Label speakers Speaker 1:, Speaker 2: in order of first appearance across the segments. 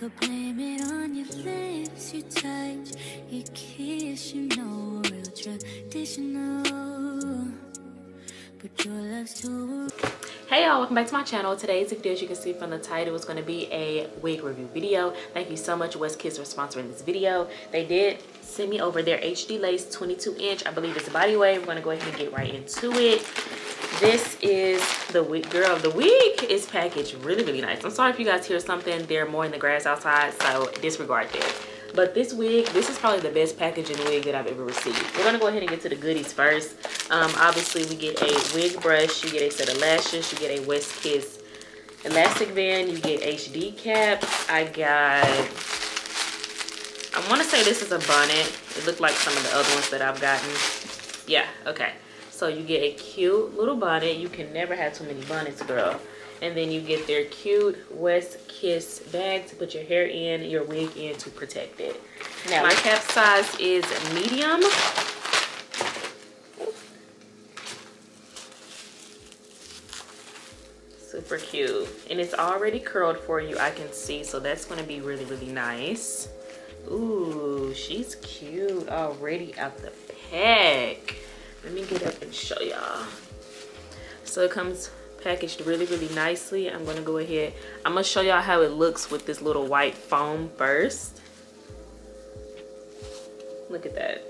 Speaker 1: could, blame it on your lips, your touch, your kiss, you know, real traditional. But your love's too.
Speaker 2: Hey y'all, welcome back to my channel. Today's video, as you can see from the title, is going to be a wig review video. Thank you so much West Kiss for sponsoring this video. They did send me over their HD Lace 22 inch. I believe it's a body wave. We're going to go ahead and get right into it. This is the wig. Girl, of the wig is packaged really, really nice. I'm sorry if you guys hear something. They're more in the grass outside, so disregard that. But this wig, this is probably the best packaging wig that I've ever received. We're gonna go ahead and get to the goodies first. Um, obviously, we get a wig brush, you get a set of lashes, you get a West Kiss elastic band, you get HD cap. I got, I wanna say this is a bonnet. It looked like some of the other ones that I've gotten. Yeah, okay. So you get a cute little bonnet. You can never have too many bonnets, girl. And then you get their cute West Kiss bag to put your hair in, your wig in to protect it. Now, my cap size is medium. Super cute. And it's already curled for you, I can see. So that's going to be really, really nice. Ooh, she's cute already out the pack let me get up and show y'all. So it comes packaged really really nicely. I'm gonna go ahead i'm gonna show y'all how it looks with this little white foam first. Look at that.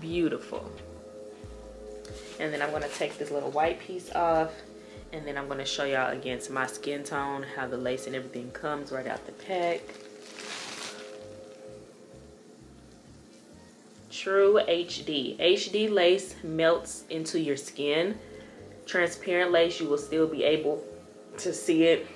Speaker 2: Beautiful. And then i'm to take this little white piece off and then i'm to show y'all against my skin tone how the lace and everything comes right out the pack True HD. HD lace melts into your skin. Transparent lace, you will still be able to see it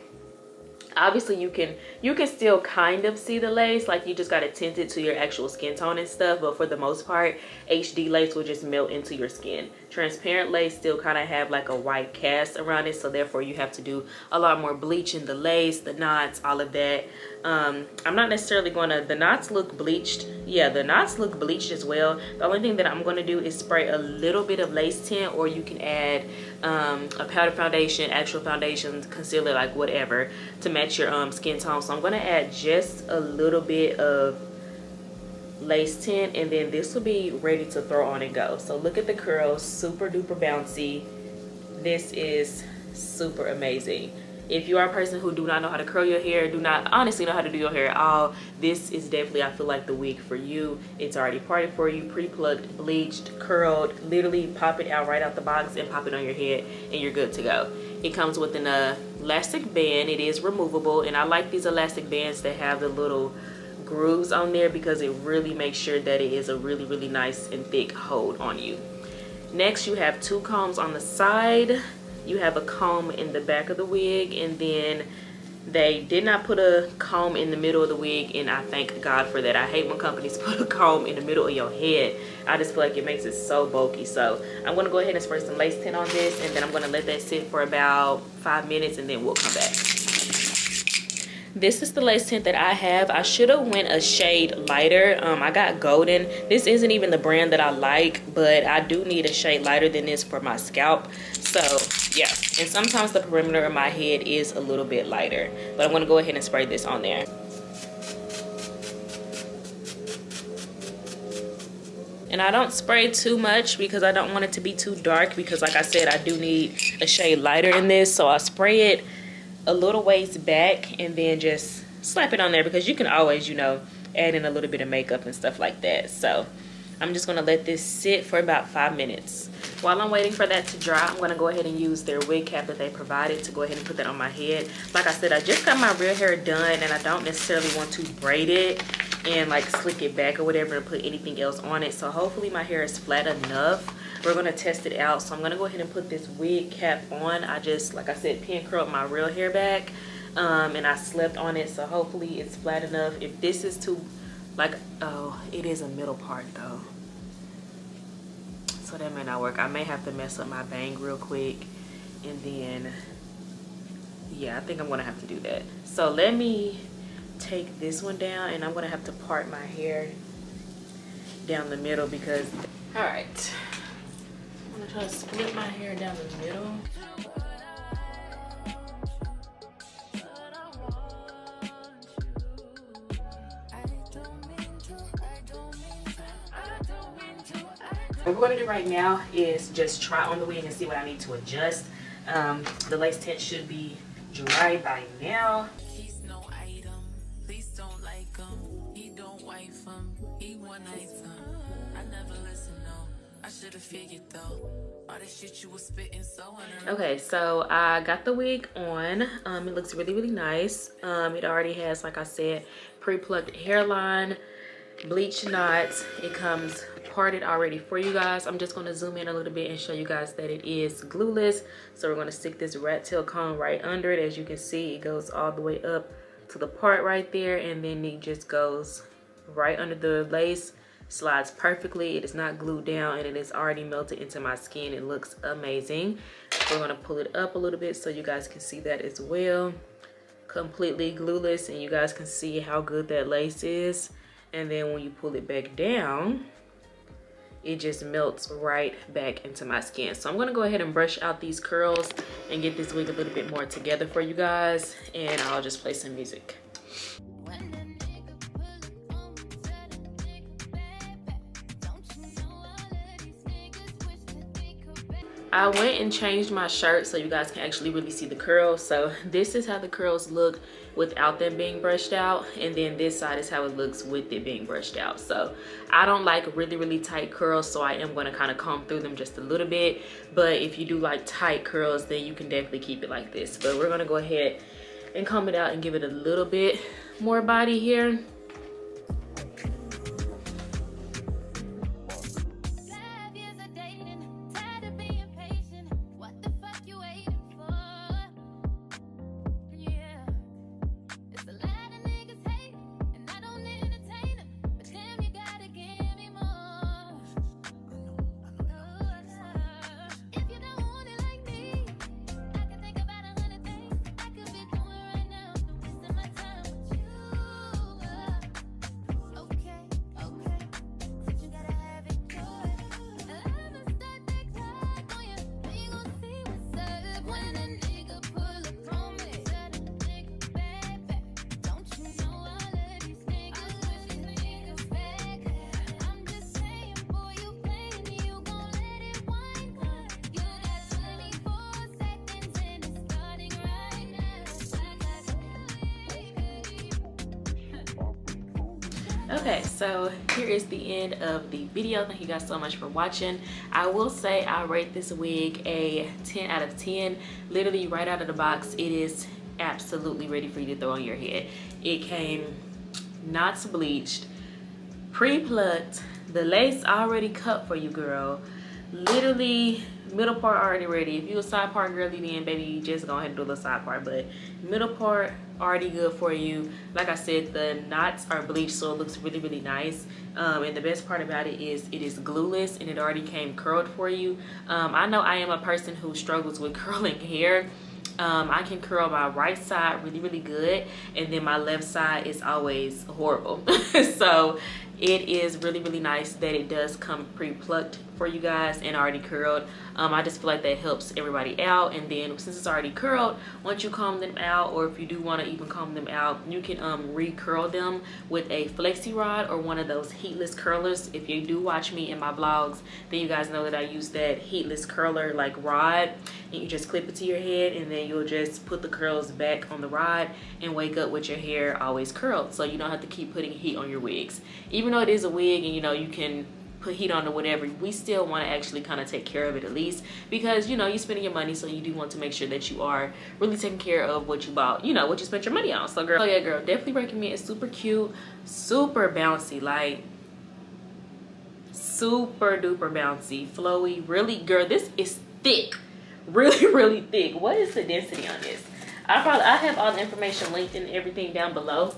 Speaker 2: obviously you can you can still kind of see the lace like you just got to tint it to your actual skin tone and stuff but for the most part hd lace will just melt into your skin transparent lace still kind of have like a white cast around it so therefore you have to do a lot more bleaching the lace the knots all of that um, i'm not necessarily going to the knots look bleached. Yeah the knots look bleached as well. The only thing that i'm going to do is spray a little bit of lace tint or you can add um, a powder foundation actual foundation concealer like whatever to match your um, skin tone. So i'm going to add just a little bit of lace tint and then this will be ready to throw on and go. So look at the curls super duper bouncy. This is super amazing if you are a person who do not know how to curl your hair do not honestly know how to do your hair at all this is definitely i feel like the wig for you. It's already parted for you pre-plucked bleached curled literally pop it out right out the box and pop it on your head and you're good to go. It comes with an elastic band. It is removable and i like these elastic bands that have the little grooves on there because it really makes sure that it is a really really nice and thick hold on you. Next you have two combs on the side you have a comb in the back of the wig and then they did not put a comb in the middle of the wig and I thank God for that. I hate when companies put a comb in the middle of your head. I just feel like it makes it so bulky. So I'm going to go ahead and spray some lace tint on this and then I'm going to let that sit for about five minutes and then we'll come back this is the lace tint that i have. I should have went a shade lighter. Um, i got golden. This isn't even the brand that i like but i do need a shade lighter than this for my scalp. So yeah. And sometimes the perimeter of my head is a little bit lighter but i'm going to go ahead and spray this on there. And I don't spray too much because I don't want it to be too dark because like I said I do need a shade lighter in this so I spray it a little ways back and then just slap it on there because you can always, you know, add in a little bit of makeup and stuff like that. So I'm just gonna let this sit for about five minutes. While I'm waiting for that to dry, I'm gonna go ahead and use their wig cap that they provided to go ahead and put that on my head. Like I said, I just got my real hair done and I don't necessarily want to braid it and like slick it back or whatever and put anything else on it. So hopefully my hair is flat enough we're gonna test it out. So i'm gonna go ahead and put this wig cap on. I just like i said pin curled my real hair back um, and i slept on it. So hopefully it's flat enough. If this is too like oh it is a middle part though. So that may not work. I may have to mess up my bang real quick and then yeah i think i'm gonna have to do that. So let me take this one down and i'm gonna have to part my hair down the middle because all right I'm gonna try to split my hair down the middle. What we're gonna do right now is just try on the wig and see what I need to adjust. Um, the lace tint should be dry by now. He don't wife him, he one night I never listen, no. I should have figured though. All the shit you was spitting so Okay, so I got the wig on. Um, it looks really, really nice. Um, it already has, like I said, pre-plucked hairline, bleach knots. It comes parted already for you guys. I'm just going to zoom in a little bit and show you guys that it is glueless. So we're going to stick this rat tail comb right under it. As you can see, it goes all the way up to the part right there. And then it just goes right under the lace. Slides perfectly. It is not glued down and it is already melted into my skin. It looks amazing. we're going to pull it up a little bit so you guys can see that as well. Completely glueless and you guys can see how good that lace is. And then when you pull it back down, it just melts right back into my skin. So I'm gonna go ahead and brush out these curls and get this wig a little bit more together for you guys. And I'll just play some music. I went and changed my shirt so you guys can actually really see the curls. So this is how the curls look without them being brushed out. And then this side is how it looks with it being brushed out. So I don't like really, really tight curls. So I am gonna kind of comb through them just a little bit. But if you do like tight curls, then you can definitely keep it like this. But we're gonna go ahead and comb it out and give it a little bit more body here. Okay so here is the end of the video. Thank you guys so much for watching. I will say i rate this wig a 10 out of 10 literally right out of the box it is absolutely ready for you to throw on your head. It came not bleached pre-plucked. The lace already cut for you girl. Literally middle part already ready. If you a side part girly then baby. You just go ahead and do the side part. But middle part already good for you. Like i said the knots are bleached so it looks really really nice. Um, and the best part about it is it is glueless and it already came curled for you. Um, i know i am a person who struggles with curling hair. Um, I can curl my right side really, really good. And then my left side is always horrible. so it is really really nice that it does come pre-plucked for you guys and already curled. Um, i just feel like that helps everybody out. And then since it's already curled once you comb them out or if you do want to even comb them out you can um recurl them with a flexi rod or one of those heatless curlers. If you do watch me in my vlogs then you guys know that i use that heatless curler like rod and you just clip it to your head and then you'll just put the curls back on the rod and wake up with your hair always curled. So you don't have to keep putting heat on your wigs. Even though it is a wig and you know you can put heat on or whatever we still want to actually kind of take care of it at least because you know you're spending your money so you do want to make sure that you are really taking care of what you bought you know what you spent your money on. So girl oh yeah girl definitely recommend it's super cute super bouncy like super duper bouncy flowy really girl this is thick really really thick. What is the density on this? I probably i have all the information linked and everything down below.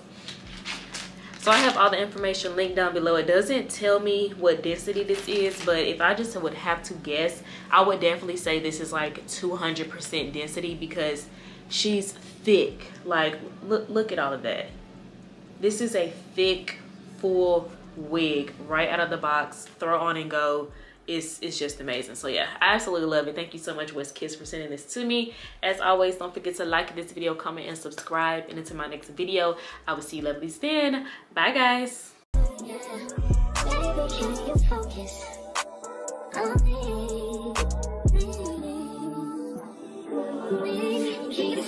Speaker 2: So i have all the information linked down below. It doesn't tell me what density this is but if i just would have to guess i would definitely say this is like 200 percent density because she's thick. Like look look at all of that. This is a thick full wig right out of the box. Throw on and go it's it's just amazing. So yeah i absolutely love it. Thank you so much west kiss for sending this to me. As always don't forget to like this video comment and subscribe. And until my next video i will see you lovelies then. Bye guys. Yeah. Baby,